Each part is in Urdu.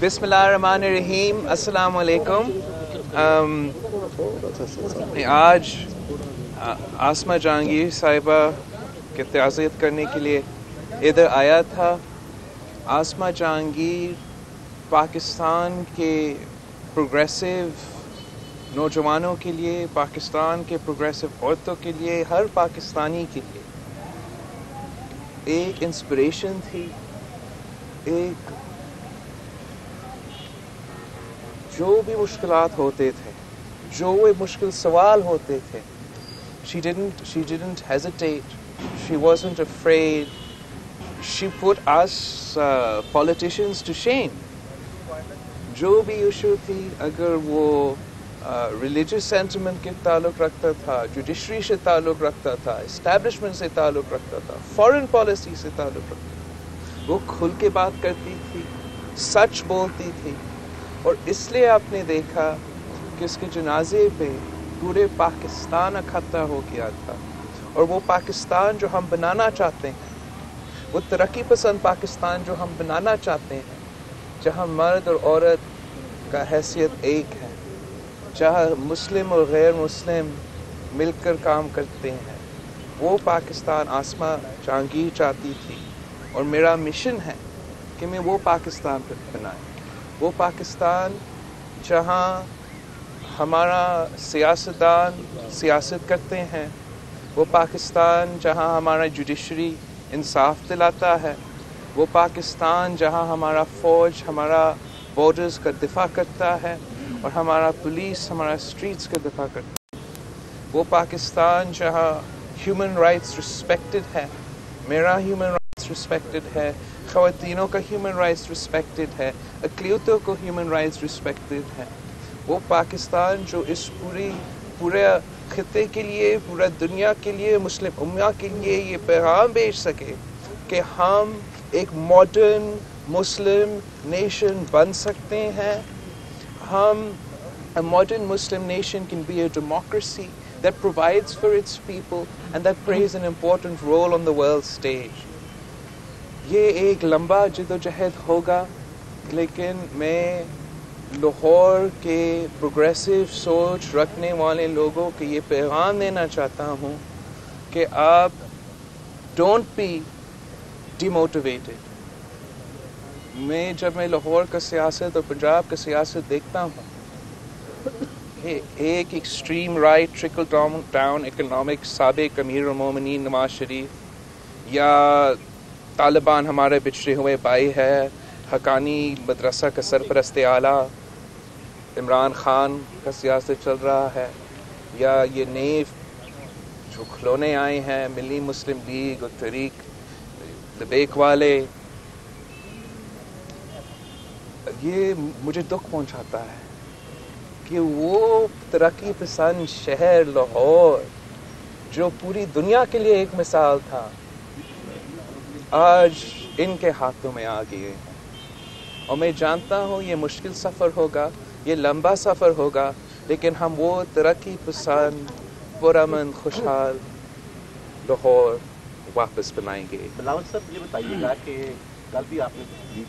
بسم اللہ الرحمن الرحیم، السلام علیکم۔ آج آسما جہانگیر صاحبہ کے تعزیت کرنے کے لیے ادھر آیا تھا۔ آسما جہانگیر پاکستان کے پروگریسو نوجوانوں کے لیے، پاکستان کے پروگریسو عورتوں کے لیے، ہر پاکستانی کے لیے ایک انسپریشن تھی، ایک جو بھی مشکلات ہوتے تھے جو وہ مشکل سوال ہوتے تھے she didn't she didn't hesitate. She wasn't afraid. She put us uh, politicians to جو بھی ایشو تھی اگر وہ uh, ریلیجس سینٹیمنٹ کے تعلق رکھتا تھا جوڈیشری سے تعلق رکھتا تھا اسٹیبلشمنٹ سے تعلق رکھتا تھا فورن پالیسی سے تعلق رکھتا تھا وہ کھل کے بات کرتی تھی سچ بولتی تھی۔ اور اس لیے آپ نے دیکھا کہ اس کے جنازے پہ پورے پاکستان اکٹھا ہو گیا تھا۔ اور وہ پاکستان جو ہم بنانا چاہتے ہیں، وہ ترقی پسند پاکستان جو ہم بنانا چاہتے ہیں، جہاں مرد اور عورت کا حیثیت ایک ہے، جہاں مسلم اور غیر مسلم مل کر کام کرتے ہیں۔ وہ پاکستان آسما جہانگیر چاہتی تھی، اور میرا مشن ہے کہ میں وہ پاکستان بنائیں وہ پاکستان، جہاں ہمارا سیاستدان سیاست کرتے ہیں، وہ پاکستان، جہاں ہمارا جوڈیشری انصاف دلاتا ہے، وہ پاکستان، جہاں ہمارا فوج، ہمارا بارڈرز کا دفاع کرتا ہے، اور ہمارا پولیس، ہمارا اسٹریٹس کا دفاع کرتا ہے۔ وہ پاکستان، جہاں ہیومن رائٹس رسپیکٹڈ ہے، میرا ہیومن رائٹس رسپیکٹڈ ہے خواتینوں کا ہیومن رائٹس رسپیکٹڈ ہے، اقلیتوں کو ہیومن رائٹس رسپیکٹڈ ہے وہ پاکستان جو اس پوری، پورے خطے کے لیے، پورا دنیا کے لیے، مسلم امہ کے لیے یہ پیغام بھیج سکے کہ ہم ایک ماڈرن مسلم نیشن بن سکتے ہیں ہم a modern Muslim nation can be a democracy that provides for its people and that plays an important role on the world stage. یہ ایک لمبا جد و جہد ہوگا، لیکن میں لاہور کے پروگریسو سوچ رکھنے والے لوگوں کے یہ پیغام دینا چاہتا ہوں کہ آپ ڈونٹ بی ڈیموٹیویٹڈ میں جب میں لاہور کا سیاست اور پنجاب کا سیاست دیکھتا ہوں کہ ایک extreme right trickle down down economic سابق امیر المومنین نواز شریف یا طالبان ہمارے بچھڑے ہوئے بھائی ہے، حقانی مدرسہ کا سرپرست اعلیٰ عمران خان کا سیاست چل رہا ہے۔ یا یہ نئے جو کھلونے آئے ہیں، ملی مسلم لیگ اور طریق لبیک والے۔ یہ مجھے دکھ پہنچاتا ہے کہ وہ ترقی پسند شہر لاہور، جو پوری دنیا کے لیے ایک مثال تھا۔ آج ان کے ہاتھوں میں آ گئے ہیں۔ اور میں جانتا ہوں یہ مشکل سفر ہوگا، یہ لمبا سفر ہوگا، لیکن ہم وہ ترقی پسند، پرامن، خوشحال لاہور واپس بنائیں گے۔ بلاول صاحب، یہ بتائیے گا کہ کل بھی آپ نے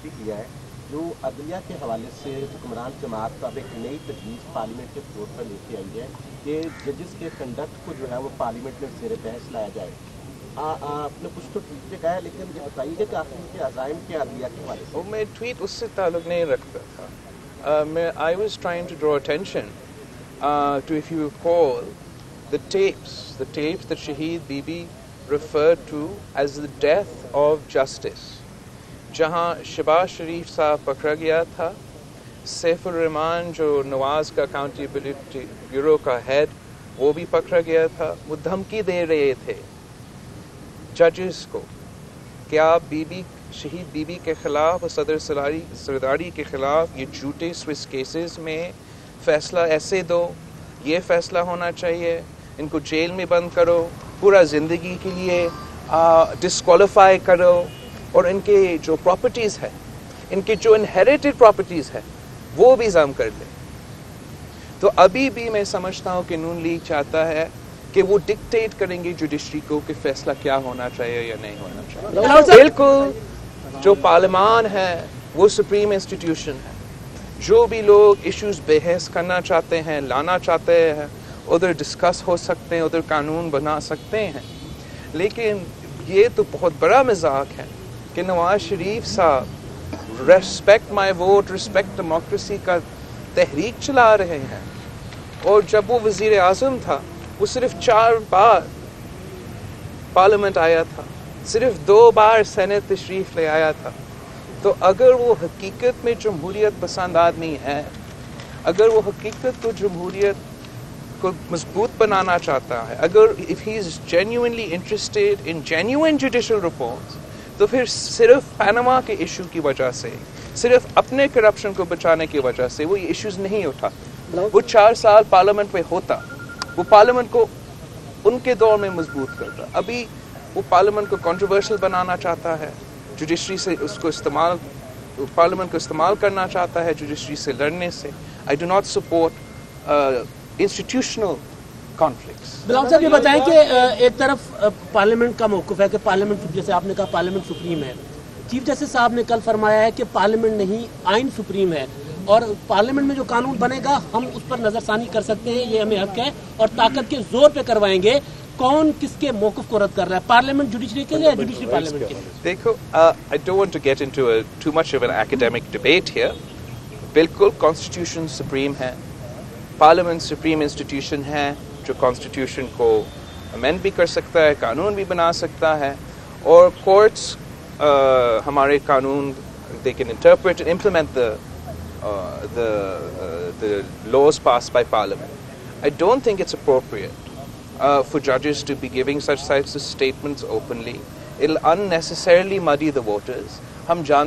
بھی کیا ہے، جو عدلیہ کے حوالے سے حکمران جماعت کا ایک نئی تجویز پارلیمنٹ کے طور پر لے کے آئی ہے کہ ججز کے کنڈکٹ کو جو ہے وہ پارلیمنٹ میں زیر بحث لایا جائے۔ آپ نے کچھ تو ٹویٹ پہ کہا ہے، لیکن یہ بتائیے گا کہ آپ ان کے عزائم کے عدلیہ کے حوالے سے میں ٹویٹ اس سے تعلق نہیں رکھتا تھا۔ میں I was trying to draw attention to of you call the tapes the tapes the شہید Bibi refer to as the death of justice جہاں شباز شریف صاحب پکڑا گیا تھا، سیف الرحمان جو نواز کا اکاؤنٹیبلٹی بیورو کا ہیڈ وہ بھی پکڑا گیا تھا۔ وہ دھمکی دے رہے تھے۔ ججز کو کہ آپ بی بی شہید بی بی کے خلاف اور صدر سلاری، سرداری کے خلاف یہ جھوٹے سوئس کیسز میں فیصلہ ایسے دو، یہ فیصلہ ہونا چاہیے، ان کو جیل میں بند کرو، پورا زندگی کے لیے ڈسکوالیفائی کرو، اور ان کے جو پراپرٹیز ہے ان کی جو انہیریٹڈ پراپرٹیز ہے وہ بھی ضم کر لیں تو ابھی بھی میں سمجھتا ہوں کہ نون لیگ چاہتا ہے کہ وہ ڈکٹیٹ کریں گے جوڈیشری کو کہ فیصلہ کیا ہونا چاہیے یا نہیں ہونا چاہیے۔ بالکل جو پارلیمان ہے وہ سپریم انسٹیٹیوشن ہے۔ جو بھی لوگ ایشوز بحث کرنا چاہتے ہیں لانا چاہتے ہیں ادھر ڈسکس ہو سکتے ہیں ادھر قانون بنا سکتے ہیں۔ لیکن یہ تو بہت بڑا مزاق ہے کہ نواز شریف صاحب respect my vote respect democracy کا تحریک چلا رہے ہیں۔ اور جب وہ وزیر اعظم تھا وہ صرف چار بار پارلیمنٹ آیا تھا صرف دو بار سینٹ تشریف لے آیا تھا۔ تو اگر وہ حقیقت میں جمہوریت پسند آدمی ہے اگر وہ حقیقت کو جمہوریت کو مضبوط بنانا چاہتا ہے اگر if he is genuinely interested in genuine judicial reforms تو پھر صرف پینما کے ایشو کی وجہ سے صرف اپنے کرپشن کو بچانے کی وجہ سے وہ یہ ایشوز نہیں اٹھا۔ وہ چار سال پارلیمنٹ میں ہوتا۔ وہ پارلیمنٹ کو ان کے دور میں مضبوط کرتا۔ ابھی وہ پارلیمنٹ کو کنٹروورشل بنانا چاہتا ہے جوڈیشری سے اس کو استعمال، پارلیمنٹ کو استعمال کرنا چاہتا ہے جوڈیشری سے لڑنے سے۔ I do not support institutional conflicts صاحب، یہ بتائیں کہ uh, ایک طرف uh, پارلیمنٹ کا موقف ہے کہ پارلیمنٹ، جیسے آپ نے کہا پارلیمنٹ سپریم ہے۔ چیف جسٹس صاحب نے کل فرمایا ہے کہ پارلیمنٹ نہیں، آئین سپریم ہے۔ اور پارلیمنٹ میں جو قانون بنے گا، ہم اس پر نظر ثانی کر سکتے ہیں، یہ ہمیں حق ہے اور طاقت کے زور پہ کروائیں گے کون کس کے موقف کو رد کر رہا ہے، پارلیمنٹ جوڈیشری کے لیے یا جوڈیشری پارلیمنٹ کے؟ دیکھو I don't want to get into too much of an academic debate here بالکل کانسٹیٹیوشن سپریم ہے پارلیمنٹ سپریم انسٹیٹیوشن ہے، جو کانسٹیٹیوشن کو امینڈ بھی کر سکتا ہے، قانون بھی بنا سکتا ہے، اور کورٹس ہمارے قانون they can interpret implement the Uh, the, uh, the laws passed by Parliament. I don't think it's appropriate uh, for judges to be giving such types of statements openly. It'll unnecessarily muddy the waters. We know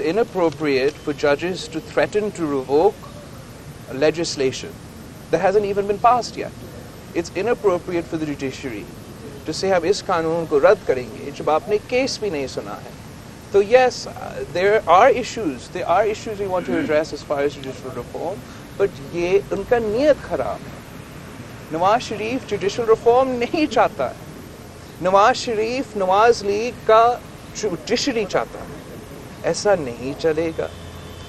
inappropriate for judges to threaten to revoke legislation that hasn't even been passed yet. It's inappropriate for the judiciary سے ہم اس قانون کو رد کریں گے جب آپ نے کیس بھی نہیں سنا ہے۔ تو yes there are issues there are issues you want to address as far as judicial reform but یہ ان کا نیت خراب ہے۔ نواز شریف جوڈیشل ریفارم نہیں چاہتا ہے۔ نواز شریف نواز لیگ کا جوڈیشری چاہتا ہے۔ ایسا نہیں چلے گا۔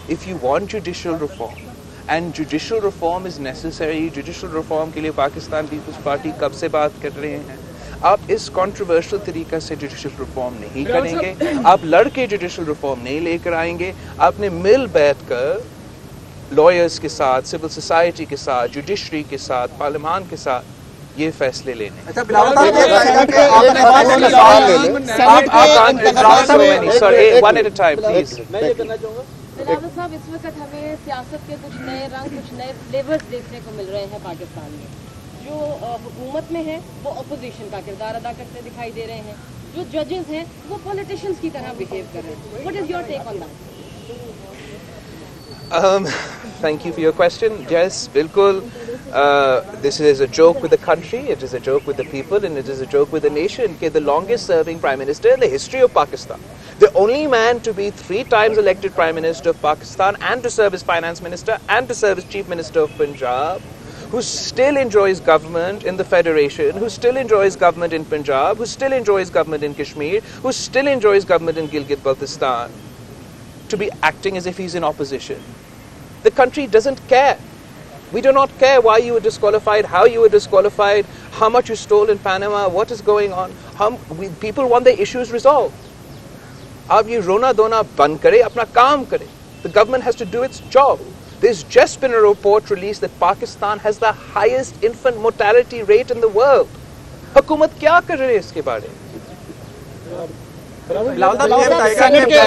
If you want judicial reform and judicial reform is necessary judicial reform کے لیے پاکستان پیپلز پارٹی کب سے بات کر رہے ہیں؟ آپ اس کانٹروورشل طریقہ سے جوڈیشل ریفارم نہیں کریں گے آپ لڑ کے جوڈیشل ریفارم نہیں لے کر آئیں گے۔ آپ نے مل بیٹھ کر لائرس کے ساتھ سول سوسائٹی کے ساتھ جوڈیشری کے ساتھ پارلیمان کے ساتھ یہ فیصلے لینے۔ صاحب اس وقت ہمیں سیاست کے کچھ نئے رنگ کچھ نئے فلیورز دیکھنے کو مل رہے ہیں پاکستان میں۔ جو حکومت میں ہے وہ اپوزیشن کا کردار ادا کرتے دکھائی دے رہے ہیں۔ جو ججز ہیں، وہ پولیٹیشنز کی طرح بہیو کر رہے ہیں۔ What is your take on that thank you for your question yes بالکل. This is a joke with the country it is a joke with the people and it is a joke with the nation کہ the longest serving prime minister in the history of Pakistan the only man to be three times elected prime minister of Pakistan and to serve as finance minister and to serve as chief minister of Punjab who still enjoys government in the Federation, who still enjoys government in Punjab, who still enjoys government in Kashmir, who still enjoys government in Gilgit-Baltistan, to be acting as if he's in opposition. The country doesn't care. We do not care why you were disqualified, how you were disqualified, how much you stole in Panama, what is going on. How, we, people want their issues resolved. The government has to do its job. There's just been a report released that Pakistan has the highest infant mortality rate in the world. حکومت کیا کر رہے اس کے بارے سینٹ کے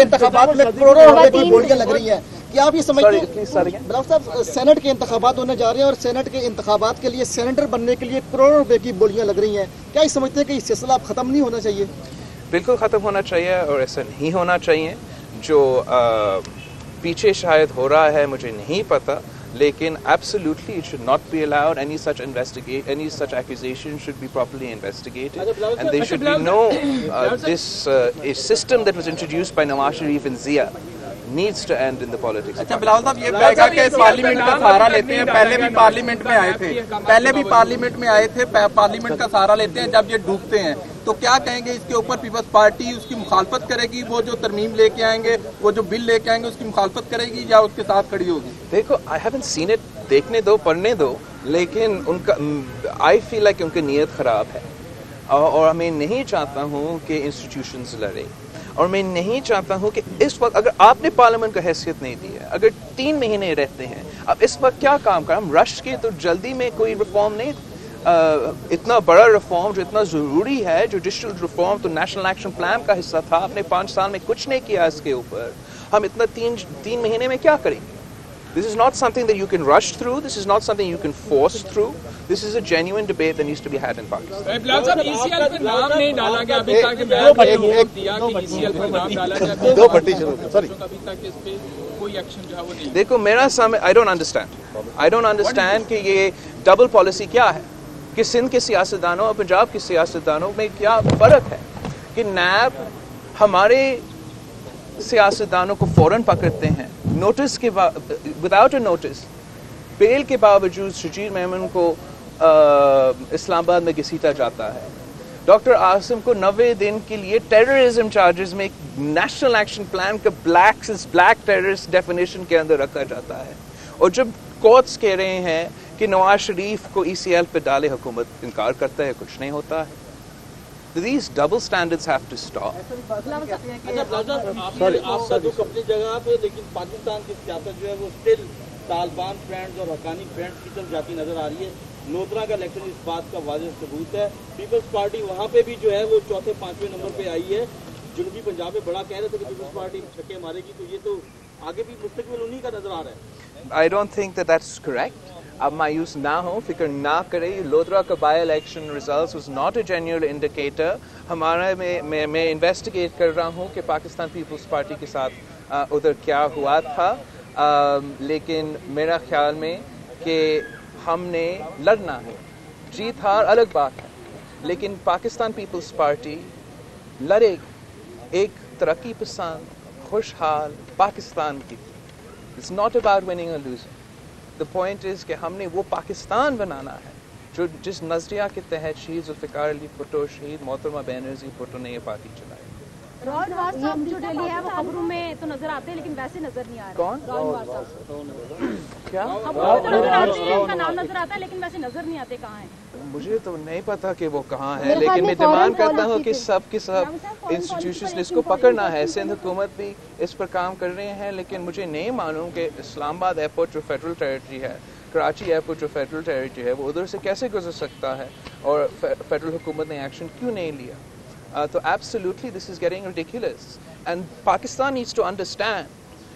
انتخابات میں کروڑوں روپے کی گولیاں لگ رہی ہیں۔ کیا آپ یہ سمجھتے ہیں؟ بلاؤ صاحب سینٹ کے انتخابات ہونے جا رہے ہیں اور سینٹ کے انتخابات کے لیے سینیٹر بننے کے لیے کروڑوں روپے کی بولیاں لگ رہی ہیں۔ کیا یہ سمجھتے ہیں کہ یہ سلسلہ اب ختم نہیں ہونا چاہیے؟ بالکل ختم ہونا چاہیے اور ایسا نہیں ہونا چاہیے جو پیچھے شاید ہو رہا ہے مجھے نہیں پتا لیکن absolutely it should not be allowed any such investigate any such accusation should be properly investigate and they should be no this system that was introduce by Nawaz Sharif in Zia needs to end in the politics. of اچھا بلاول صاحب یہ بیگا کے پارلیمنٹ کا سہارا لیتے ہیں پہلے بھی پارلیمنٹ میں آئے تھے پہلے بھی پارلیمنٹ میں آئے تھے پارلیمنٹ کا سہارا لیتے ہیں جب یہ ڈوبتے ہیں تو کیا کہیں گے اس کے اوپر پیپلز پارٹی اس کی مخالفت کرے گی؟ وہ جو ترمیم لے کے آئیں گے، وہ جو بل لے کے آئیں گے، اس کی مخالفت کرے گی یا اس کے ساتھ کھڑی ہوگی؟ دیکھو آئی ہیون سین اٹ دیکھنے دو، پڑھنے دو، لیکن ان کا آئی فیل لائک ان کی نیت خراب ہے۔ اور میں نہیں چاہتا ہوں کہ انسٹیٹیوشنز لڑے اور میں نہیں چاہتا ہوں کہ اس وقت، اگر آپ نے پارلیمنٹ کو حیثیت نہیں دی ہے، اگر تین مہینے رہتے ہیں، اب اس وقت کیا کام کریں؟ ہم رش کے تو جلدی میں کوئی ریفارم نہیں اتنا بڑا ریفارم جو اتنا ضروری ہے جو ڈیجیٹل ریفارم تو نیشنل ایکشن پلان کا حصہ تھا آپ نے پانچ سال میں کچھ نہیں کیا اس کے اوپر۔ ہم اتنا تین تین مہینے میں کیا کریں گے؟ This is not something that you can rush through this is not something you can force through this is a genuine debate that needs to be had in Pakistan Bilal صاحب ای سی ایل پہ نام نہیں ڈالا گیا ابھی تک کہ میں نے ووٹ دیا کہ ای سی ایل پہ نام ڈالا جائے دو پٹی شروع سوری۔ ابھی تک اس پہ کوئی ایکشن جو ہے وہ نہیں۔ دیکھو میرا سامنے I don't understand I don't understand کہ یہ ڈبل پالیسی کیا ہے۔ کہ سندھ کے سیاستدانوں اور پنجاب کے سیاستدانوں میں کیا فرق ہے کہ نیب ہمارے سیاستدانوں کو فوراً پکڑتے ہیں۔ نوٹس کے وداؤٹ اے نوٹس بیل کے باوجود شجیر میمن کو اسلام آباد میں گھسیٹا جاتا ہے۔ ڈاکٹر عاصم کو نوے دن کے لیے ٹیررزم چارجز میں ایک نیشنل ایکشن پلان کا بلیک بلیک ٹیررسٹ ڈیفینیشن کے اندر رکھا جاتا ہے۔ اور جب کورٹس کہہ رہے ہیں کہ نواز شریف کو ای سی ایل پہ ڈالے حکومت انکار کرتا ہے کچھ نہیں ہوتا ہے۔ These double standards have to stop. اپنی جگہ پہ لیکن پاکستان کی سیاست جو ہے وہ اسٹل طالبان فرینڈز اور حقانی فرینڈز کی طرف جاتی نظر آ رہی ہے۔ لوترا کا الیکشن اس بات کا واضح ثبوت ہے۔ پیپلز پارٹی وہاں پہ بھی جو ہے وہ چوتھے پانچویں نمبر پہ آئی ہے۔ جنوبی پنجاب میں بڑا کہہ رہے تھے کہ پیپلز پارٹی چھکے مارے گی تو یہ تو آگے بھی مستقبل انہی کا نظر آ رہا ہے۔ I don't think that that's correct. اب مایوس نہ ہوں، فکر نہ کرے لودرا کا by election results was not a genuine indicator ہمارا میں میں انویسٹیگیٹ کر رہا ہوں کہ پاکستان پیپلز پارٹی کے ساتھ ادھر کیا ہوا تھا۔ لیکن میرا خیال میں کہ ہم نے لڑنا ہے۔ جیت ہار الگ بات ہے۔ لیکن پاکستان پیپلز پارٹی لڑے ایک ترقی پسند، خوشحال پاکستان کی۔ It's not about winning a losing the point is کہ ہم نے وہ پاکستان بنانا ہے جو جس نظریہ کے تحت شہید ذوالفقار علی بھٹو شہید محترمہ بینرزی بھٹو نے یہ پارٹی چلائی۔ جو ڈیلی ہے وہ خبروں میں تو نظر آتے ہیں لیکن ویسے نظر نہیں آ رہے۔ کون؟ کیا؟ نام نظر آتا ہے لیکن ویسے نظر نہیں آتے کہاں ہیں۔ مجھے تو نہیں پتا کہ وہ کہاں ہے لیکن میں ڈیمانڈ کرتا ہوں کہ سب کے سب انسٹیٹیوشن اس کو پکڑنا ہے سندھ حکومت بھی اس پر کام کر رہے ہیں لیکن مجھے نہیں معلوم کہ اسلام آباد ایئرپورٹ جو فیڈرل ٹیریٹری ہے کراچی ایئرپورٹ جو فیڈرل ٹیریٹری ہے وہ ادھر سے کیسے گزر سکتا ہے؟ اور فیڈرل حکومت نے ایکشن کیوں نہیں لیا؟ Uh, so absolutely, this is getting ridiculous, and Pakistan needs to understand.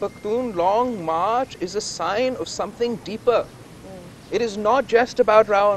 Pakhtun long march is a sign of something deeper. Hmm. It is not just about Rao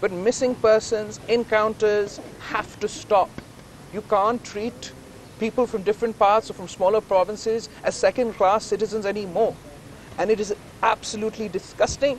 but missing persons, encounters have to stop. You can't treat people from different parts or from smaller provinces as second class citizens anymore. And it is absolutely disgusting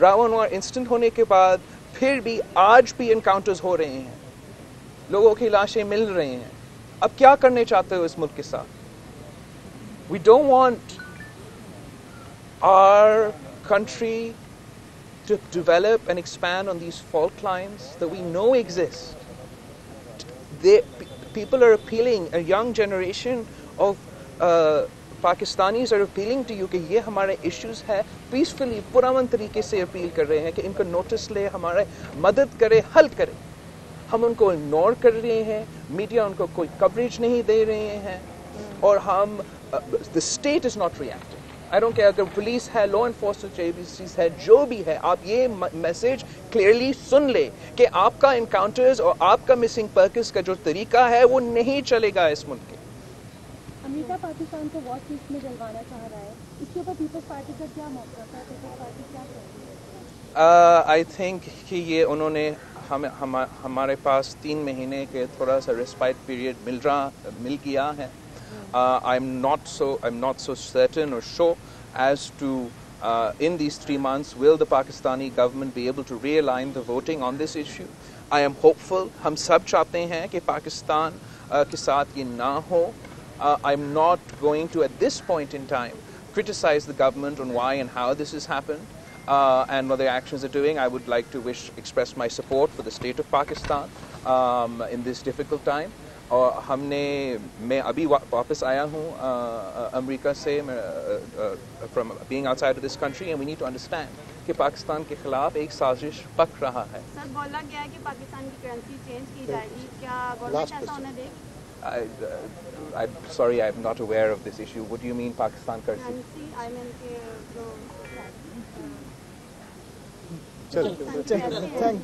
round اور انسٹنٹ ہونے کے بعد پھر بھی آج بھی ان کا لوگوں کی اب کیا کرنے چاہتے ہو اس ملک کے ساتھ؟ Our country to develop and expand on these fall people are feeling generation of Pakistanis are appealing to you کہ یہ ہمارے ایشوز ہے پیسفلی پرامن طریقے سے اپیل کر رہے ہیں کہ ان کو نوٹس لے، ہمارے مدد کرے، حل کرے. ہم ان کو اگنور کر رہے ہیں. میڈیا ان کو کوئی کوریج نہیں دے رہے ہیں. اور ہم the state is not reacting I don't کہ اگر پولیس ہے لا انفورسمنٹ ایجنسیز ہے، جو بھی ہے، آپ یہ میسج کلیئرلی سن لے کہ آپ کا انکاؤنٹرز اور آپ کا مسنگ پرکس کا جو طریقہ ہے، وہ نہیں چلے گا اس ملک کے. امریکہ پاکستان کو واٹ لسٹ میں جلوانا چاہ رہا ہے اس کے اوپر پیپلز پارٹی کا کیا موقف ہے پیپلز پارٹی کیا آئی تھنک کہ یہ انہوں نے ہم ہمارے پاس تین مہینے کے تھوڑا سا ریسپائٹ پیریڈ مل رہا مل گیا ہے I am not so I am not so certain اور show as to in uh, in these three months, will the Pakistani government be able to realign the voting on this issue? I am hopeful. ہم سب چاہتے ہیں کہ پاکستان uh, کے ساتھ یہ نہ ہو. Uh, I'm not going to, at this point in time, criticize the government on why and how this has happened uh, and what their actions are doing. I would like to wish, express my support for the state of Pakistan um, in this difficult time. اور ہم نے میں ابھی واپس آیا ہوں امریکہ سے from being outside of this country and we need to understand کہ پاکستان کے خلاف ایک سازش پک رہا ہے سر بولا گیا ہے کہ پاکستان کی کرنسی چینج کی جائے گی کیا گورنمنٹ ایسا I, uh, I'm sorry, I'm not aware of this issue. What do you mean, Pakistan currency?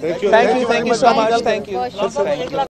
Thank you. Thank you. Thank you so much. Thank you. Thank you.